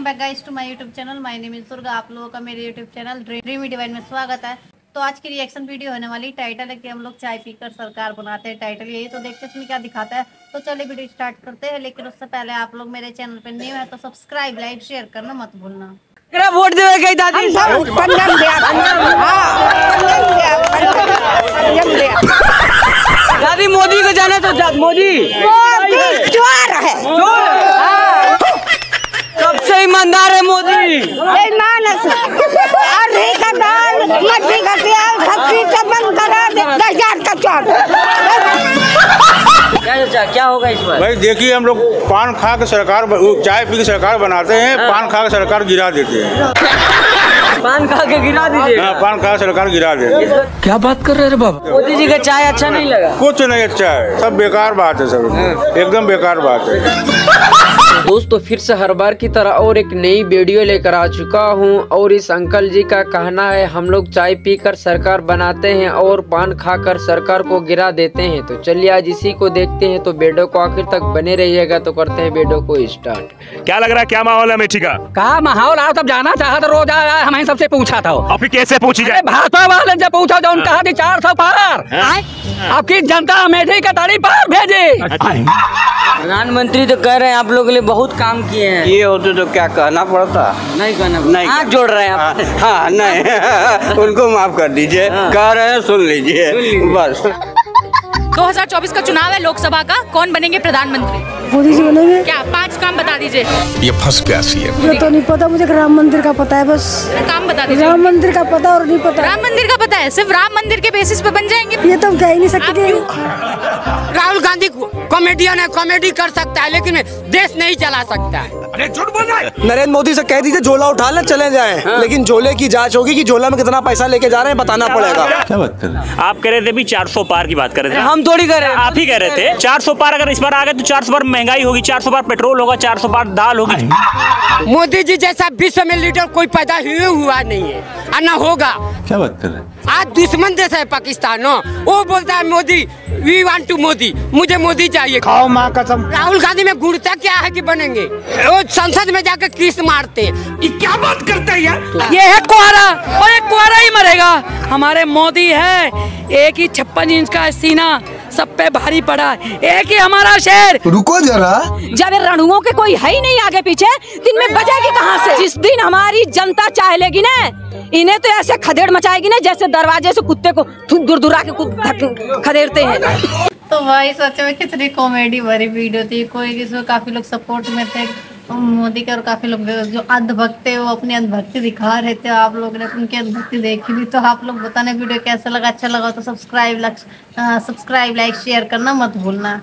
Welcome back guys to my YouTube channel. My name is Durga आप लोगों का मेरे यूट्यूब चैनल ड्रीमी डिवाइन में स्वागत है। तो आज की रिएक्शन वीडियो होने वाली टाइटल है कि हम लोग चाय पीकर सरकार बनाते हैं टाइटल यही तो देखते हैं इसमें क्या दिखाता है। तो चलिए वीडियो स्टार्ट करते हैं लेकिन उससे पहले आप लोग मेरे चैनल पर न्यू है तो सब्सक्राइब लाइक शेयर करना मत भूलना। वोट देवे दादी। हाँ दिया दादी मोदी को जाना तो मोदी। है। ईमानदार है मोदी बेईमान है का दाल मछली का तेल खस्सी का बंद करा दे दस हज़ार का चोर क्या होगा इस बार भाई देखिए हम लोग पान खा के सरकार चाय पी के सरकार बनाते हैं पान खा के सरकार गिरा देते हैं। पान खा के गिरा दीजिए। हाँ, पान खा के सरकार गिरा देते हैं। क्या बात कर रहे हैं रे बाबा? मोदी जी का चाय अच्छा नहीं लगा? कुछ नहीं अच्छा है। सब बेकार बात है सब। एकदम बेकार बात है। दोस्तों फिर से हर बार की तरह और एक नई वीडियो लेकर आ चुका हूँ और इस अंकल जी का कहना है हम लोग चाय पीकर सरकार बनाते हैं और पान खाकर सरकार को गिरा देते हैं। तो चलिए आज इसी को देखते हैं तो बेडो को आखिर तक बने रहिएगा तो करते हैं बेडो को स्टार्ट। क्या लग रहा है क्या माहौल है अमेठी का? कहा माहौल? आप सब जाना चाहा तो रोज आया हमें सबसे पूछा था और कैसे पूछी जाए? भाजपा वाले से पूछा जो कहा चार सौ पार। आपकी जनता अमेठी का तारीफ़ पार भेजी? प्रधानमंत्री तो कह रहे हैं आप लोगों के लिए बहुत काम किए हैं। ये होते तो क्या कहना पड़ता? नहीं कहना नहीं। हाथ जोड़ रहे हैं आप। हाँ, हाँ नहीं। उनको माफ़ कर दीजिए। कह रहे हैं सुन लीजिए। बस। 2024 का चुनाव है लोकसभा का। कौन बनेंगे प्रधानमंत्री? मोदी जी बनेंगे क्या पाँच काम बता दीजिए। ये फंस गया सी मुझे तो नहीं पता मुझे राम मंदिर का पता है बस। काम बता दीजिए। राम मंदिर का पता और नहीं पता। राम मंदिर का पता है सिर्फ़ राम मंदिर के बेसिस पे बन जाएँगे। ये तो हम कह ही नहीं सकते। राहुल गांधी कॉमेडियन है कॉमेडी कर सकता है लेकिन देश नहीं चला सकता है। अरे झूठ बोल रहा है। नरेंद्र मोदी से कह दीजिए झोला उठा ले चले जाए। लेकिन झोले की जाँच होगी कि झोला में कितना पैसा लेके जा रहे हैं बताना पड़ेगा। क्या बात कर रहे आप कह रहे थे भी 400 पार की बात कर रहे थे। हम थोड़ी कर रहे हैं। आप ही कह रहे थे 400 पार अगर इस बार आ गए तो 400 पार महँगाई होगी 400 पार पेट्रोल होगा 400 पार दाल होगी। मोदी जी जैसा विश्व में लीडर कोई पैदा हुए हुआ नहीं है और न होगा। क्या बात कर रहे आज दुश्मन देश है पाकिस्तान वो बोलता है Modi we want to Modi मुझे मोदी चाहिए। खाओ माँ कसम। राहुल गांधी में गुड़ता क्या है कि बनेंगे? वो संसद में जाकर किस मारते हैं। ये क्या बात करते हैं यार? ये है कुआरा और एक कुआरा ही मरेगा। हमारे मोदी है एक ही छप्पन इंच का सीना सब पे भारी पड़ा एक ही हमारा शेर। रुको जरा। जब रणुओं के कोई है ही नहीं आगे पीछे दिन में बजेगी कहाँ से? जिस दिन हमारी जनता चाह लेगी ना इन्हें तो ऐसे खदेड़ मचाएगी ना जैसे दरवाजे से कुत्ते को दूर दूर के खदेड़ते हैं। तो भाई सच में कितनी कॉमेडी भरी वीडियो थी। कोई इसमें काफ़ी लोग सपोर्ट में थे। मोदी के और काफ़ी लोग जो अंधभक्त है वो अपनी अंधभक्ति दिखा रहे थे। आप लोग ने उनकी अंधभक्ति देखी भी तो आप लोग बताने वीडियो कैसा लगा? अच्छा लगा तो सब्सक्राइब सब्सक्राइब लाइक शेयर करना मत भूलना।